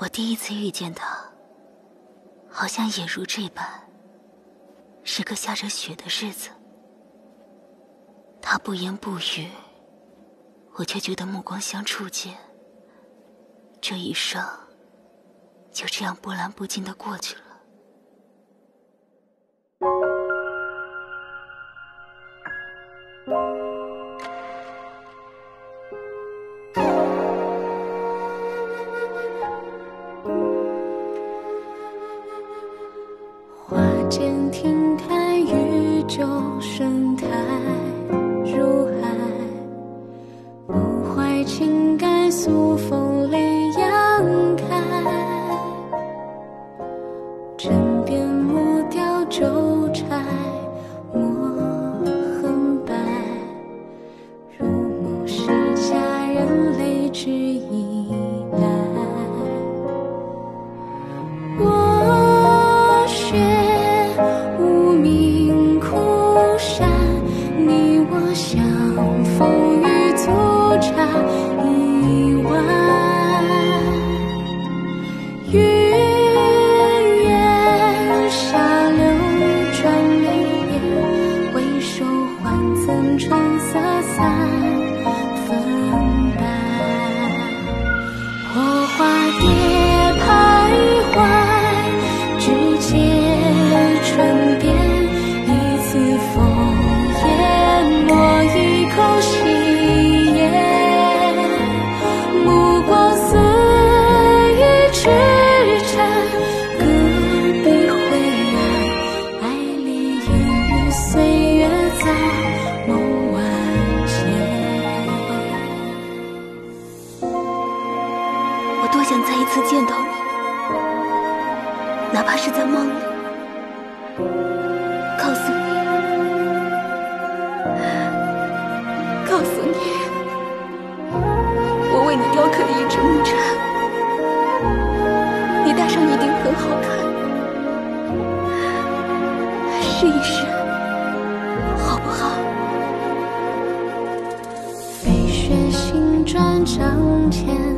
我第一次遇见他，好像也如这般，是个下着雪的日子。他不言不语，我却觉得目光相触间，这一生就这样波澜不惊的过去了。间亭台渔舟生泰如海不怀情盖塑风里样开。枕边木雕舟哪怕是在梦里，告诉你，告诉你，我为你雕刻了一只木蝉，你戴上一定很好看，试一试，好不好？飞雪新转帐前。